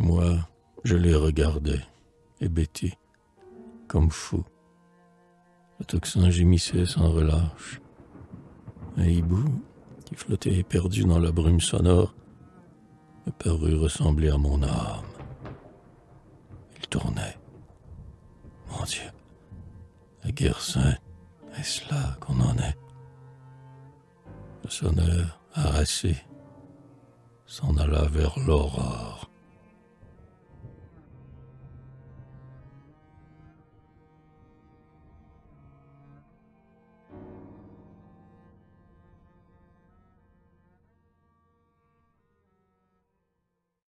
Moi, Je les regardais, hébété, comme fou. Le tocsin gémissait sans relâche. Un hibou, qui flottait éperdu dans la brume sonore, me parut ressembler à mon âme. Il tournait. Mon Dieu, la guerre sainte, est-ce là qu'on en est? Le sonneur, harassé, s'en alla vers l'aurore.